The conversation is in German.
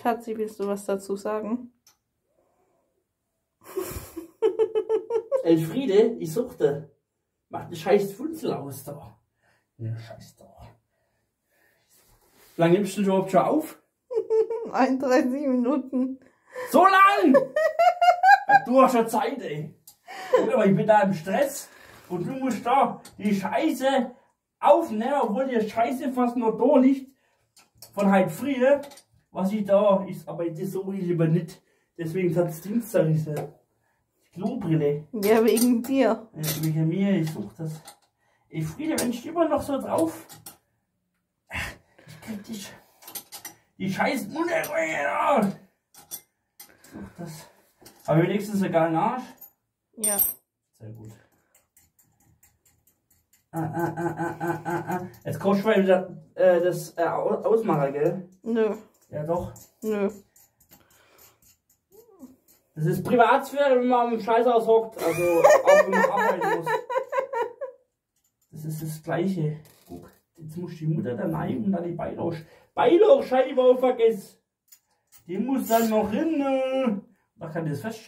Schatzi, willst du was dazu sagen? Elfriede, die Suchte, macht eine scheiß Funzel aus da. Ja, scheiß da. Wie lange nimmst du überhaupt schon auf? 31 Minuten. So lang! du hast schon Zeit, ey. Aber ich bin da im Stress und du musst da die Scheiße aufnehmen, obwohl die Scheiße fast noch da liegt. Von heute früh, was ich da ist, aber das so ich lieber nicht. Deswegen hat es Dienstag diese Klobrille. Ja, wegen dir. Ja, wegen mir, ich such das. Ey, Friede, wenn ich immer noch so drauf. Ich krieg die, Sch- die scheiß Mutterröhre da. Such das. Aber wenigstens sogar einen Arsch. Ja. Sehr gut. Ah, ah, ah, ah, ah, ah, ah. Jetzt kommst du mal wieder äh, das äh, Au- Ausmacher, gell? Nö. Ja, doch. Nö. Das ist Privatsphäre, wenn man am Scheißhaus hockt. Also, auch wenn man arbeiten muss. Das ist das Gleiche. Guck, jetzt muss die Mutter da rein und dann die Beilauf Beilaufscheibe auch vergessen. Die muss dann noch hin. Äh. Da kann das fest